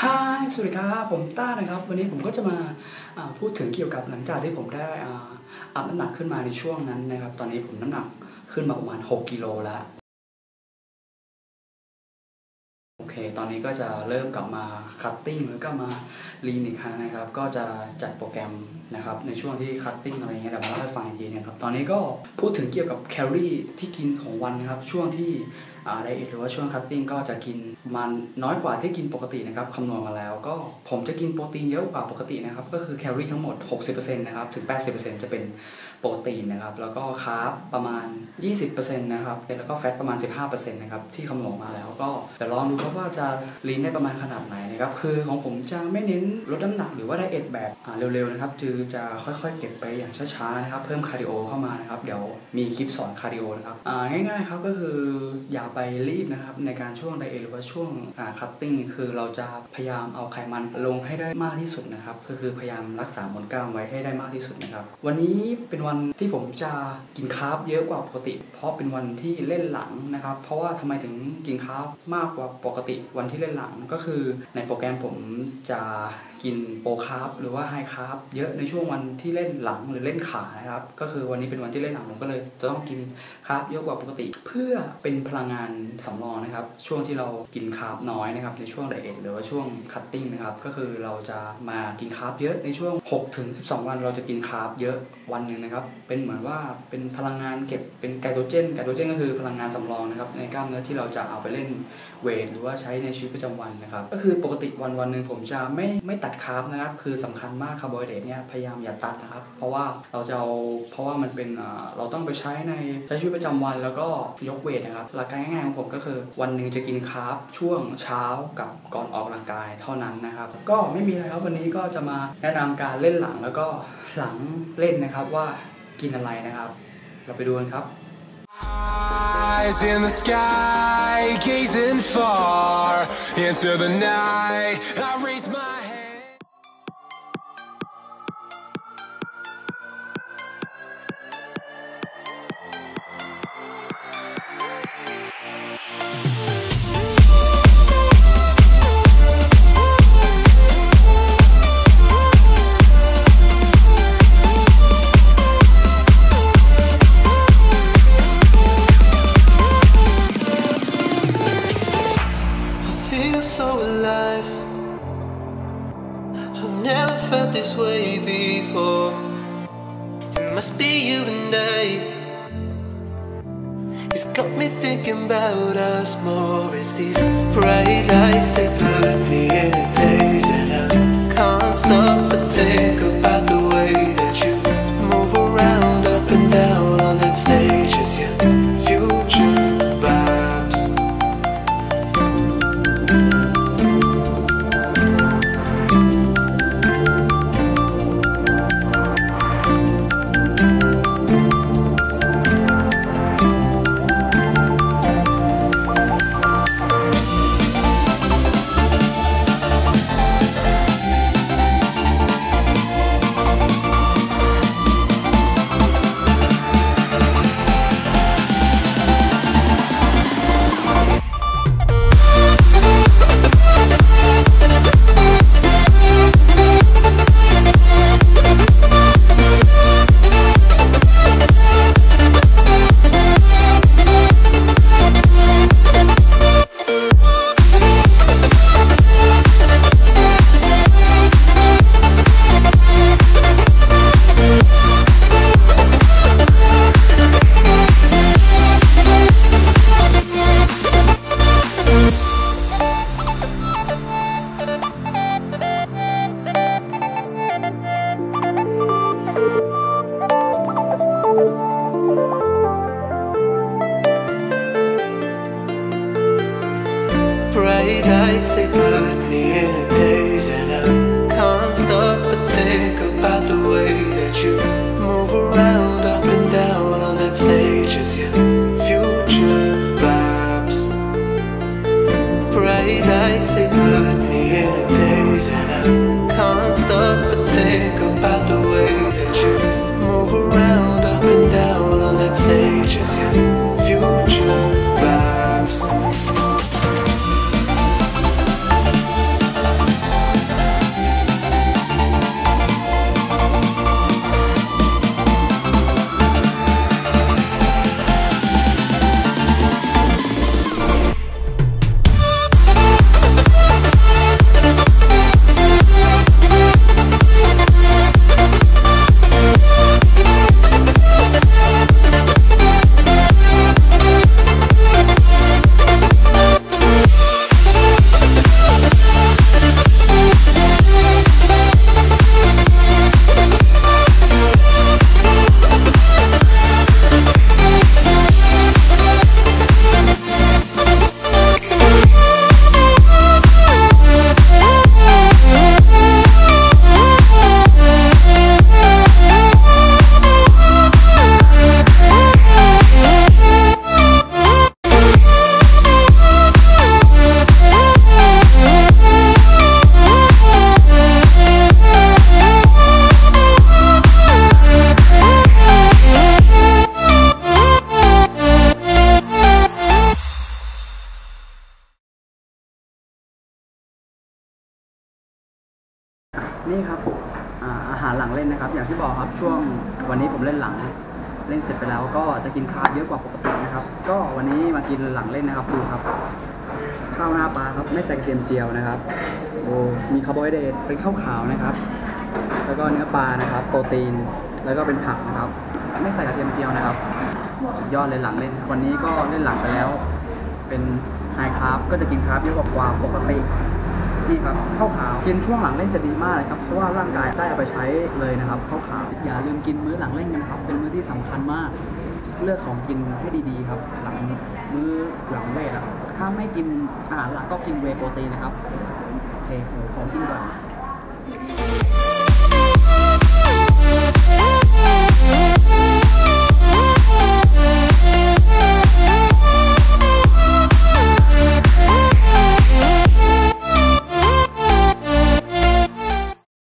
Hi สวัสดีครับ ผมต้านะครับ วันนี้ผมก็จะมาพูดถึงเกี่ยวกับหลังจากที่ผมได้อ่าอัพน้ำหนักขึ้นมาในช่วงนั้นนะครับ ตอนนี้ผมน้ำหนักขึ้นมาประมาณ 6 กิโลแล้ว โอเค ตอนนี้ก็จะเริ่มกลับมา cutting แล้วก็มา lean อีกครั้งนะครับ ก็จะจัดโปรแกรมนะครับ ในช่วงที่ cutting อะไรเงี้ยเดี๋ยวมาเล่าให้ฟังอีกทีนะครับ ตอนนี้ก็พูดถึงเกี่ยวกับแคลอรี่ที่กินของวันนะครับ ช่วงที่ diet หรือว่าช่วง cutting ก็จะกินมันน้อยกว่าที่กินปกตินะครับคำนวณมาแล้ว ก็ผมจะกินโปรตีนเยอะกว่าปกตินะครับก็คือแคลอรี่ทั้งหมด 60%นะครับถึง 80%จะเป็นโปรตีนนะครับแล้วก็ carb ประมาณ 20%นะครับแล้วก็ fat ประมาณ 15%นะครับที่คำนวณมาแล้วก็เดี๋ยวลองดูครับว่าจะ lean ได้ประมาณขนาดไหนนะครับคือของผมจะไม่เน้นลดน้ำหนักหรือว่า diet แบบเร็วๆนะครับคือจะค่อยๆเก็บไปอย่างช้าๆนะครับเพิ่ม cardio เข้ามานะครับเดี๋ยวมีคลิปสอน cardio นะครับง่ายๆครับก็คืออย่าไปรีบนะครับในการช่วง diet หรือว่าช่วง cutting คือเราจะพยายามเอาไขมันลงให้ได้มากที่สุดนะครับก็คือพยายามรักษามวลกล้ามไว้ให้ได้มากที่สุดนะครับวันนี้เป็นวันที่ผมจะกิน carb เยอะกว่าปกติ เพราะเป็นวันที่เล่นหลังนะครับ เพราะว่าทำไมถึงกิน carb มากกว่าปกติวันที่เล่นหลังก็คือในโปรแกรมผมจะ กินโปร carb หรือว่า high carb เยอะในช่วงวันที่เล่นหลังหรือเล่นขานะครับ ก็คือวันนี้เป็นวันที่เล่นหลังผมก็เลยจะต้องกินcarb เยอะกว่าปกติ เพื่อเป็นพลังงานสำรองนะครับ ช่วงที่เรากิน carb น้อยนะครับ ในช่วง diet หรือว่าช่วง cutting นะครับ ก็คือเราจะมากิน carb เยอะในช่วง6ถึง12 วัน เราจะกิน carb เยอะวันหนึ่งนะครับ เป็นเหมือนว่าเป็นพลังงานเก็บเป็นไกลโคเจนไกลโคเจนก็คือพลังงานสำรองนะครับในกล้ามเนื้อที่เราจะเอาไปเล่น weight หรือว่าใช้ในชีวิตประจำวันนะครับ ก็คือปกติวันวันหนึ่งผมจะไม่ไม่ตัด carb นะครับคือสำคัญมากคาร์โบไฮเดรตเนี่ยพยายามอย่าตัดนะครับเพราะว่าเราจะเอาเพราะว่ามันเป็นเราต้องไปใช้ในใช้ชีวิตประจำวันแล้วก็ยกเวทนะครับหลักการง่ายๆของผมก็คือ วันหนึ่งจะกินคาร์บช่วงเช้ากับก่อนออกกำลังกายเท่านั้นนะครับ ก็ไม่มีอะไรครับวันนี้ก็จะมาแนะนำการเล่นหลังแล้วก็หลังเล่นนะครับว่ากินอะไรนะครับ เราไปดูกันครับ Eyes in the sky, gazing far into the night. I raise my feel so alive. I've never felt this way before. It must be you and I. It's got me thinking about us more. It's these put me in a daze And I can't stop but think about the way that you Move around, up and down on that stage. It's your future vibes Bright lights, they put me in a daze And I can't stop but think about the นี่ครับอาอาหารหลังเล่นนะครับ อย่างที่บอกครับช่วงวันนี้ผมเล่นหลัง เล่นเสร็จไปแล้วก็จะกิน carb เยอะกว่าปกตินะครับ ก็วันนี้มากินหลังเล่นนะครับดูครับ ข้าวหน้าปลาครับไม่ใส่กระเทียมเจียวนะครับโอ้มีคาร์โบไฮเดรตเป็นข้าวขาวนะครับ แล้วก็เนื้อปลานะครับ โปรตีนแล้วก็เป็นผักนะครับ ไม่ใส่กระเทียมเจียวนะครับสุดยอดเลยหลังเล่น วันนี้ก็เล่นหลังไปแล้ว เป็น high carb ก็จะกิน carb เยอะกว่าปกติ นี่ครับข้าวขาวกินช่วงหลังเล่นจะดีมากเลยครับเพราะว่าร่างกายได้เอาไปใช้เลยนะครับข้าวขาวอย่าลืมกินมื้อหลังเล่นกันะครับ เป็นมื้อที่สำคัญมาก เลือกของกินให้ดีๆครับ หลังมื้อหลังเวทอะถ้าไม่กินอาหารหลักก็กินเวโปรตีนนะครับโอเคผมขอกินก่อน